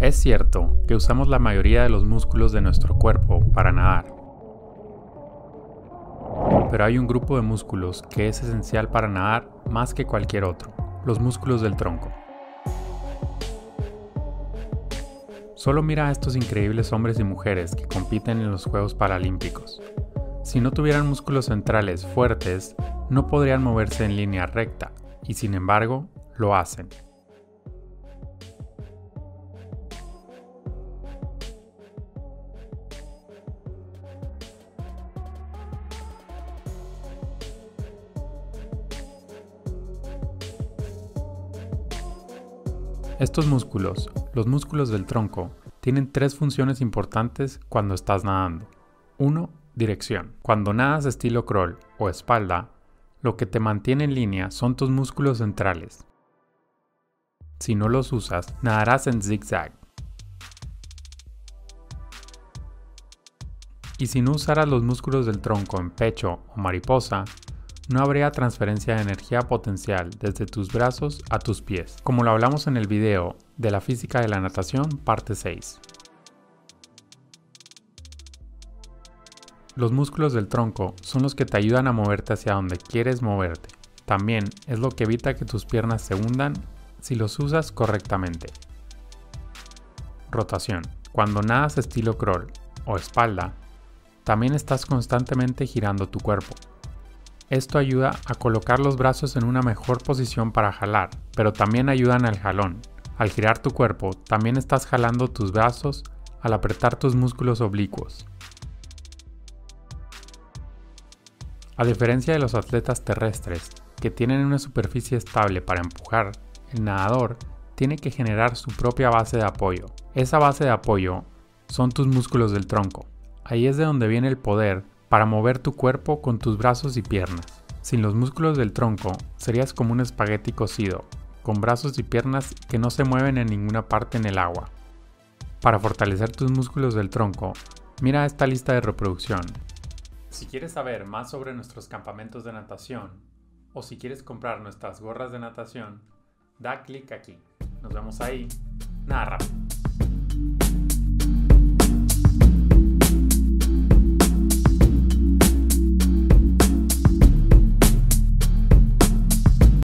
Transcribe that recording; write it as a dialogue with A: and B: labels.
A: Es cierto que usamos la mayoría de los músculos de nuestro cuerpo para nadar. Pero hay un grupo de músculos que es esencial para nadar más que cualquier otro, los músculos del tronco. Solo mira a estos increíbles hombres y mujeres que compiten en los Juegos Paralímpicos. Si no tuvieran músculos centrales fuertes, no podrían moverse en línea recta, y sin embargo, lo hacen. Estos músculos, los músculos del tronco, tienen tres funciones importantes cuando estás nadando. 1. Dirección. Cuando nadas estilo crawl o espalda, lo que te mantiene en línea son tus músculos centrales. Si no los usas, nadarás en zigzag. Y si no usaras los músculos del tronco en pecho o mariposa, no habría transferencia de energía potencial desde tus brazos a tus pies, como lo hablamos en el video de la física de la natación parte 6. Los músculos del tronco son los que te ayudan a moverte hacia donde quieres moverte. También es lo que evita que tus piernas se hundan si los usas correctamente. Rotación. Cuando nadas estilo crawl o espalda, también estás constantemente girando tu cuerpo, esto ayuda a colocar los brazos en una mejor posición para jalar, pero también ayudan al jalón. Al girar tu cuerpo, también estás jalando tus brazos al apretar tus músculos oblicuos. A diferencia de los atletas terrestres, que tienen una superficie estable para empujar, el nadador tiene que generar su propia base de apoyo. Esa base de apoyo son tus músculos del tronco. Ahí es de donde viene el poder para mover tu cuerpo con tus brazos y piernas. Sin los músculos del tronco, serías como un espagueti cocido, con brazos y piernas que no se mueven en ninguna parte en el agua. Para fortalecer tus músculos del tronco, mira esta lista de reproducción. Si quieres saber más sobre nuestros campamentos de natación, o si quieres comprar nuestras gorras de natación, da clic aquí. Nos vemos ahí. Nada rápido.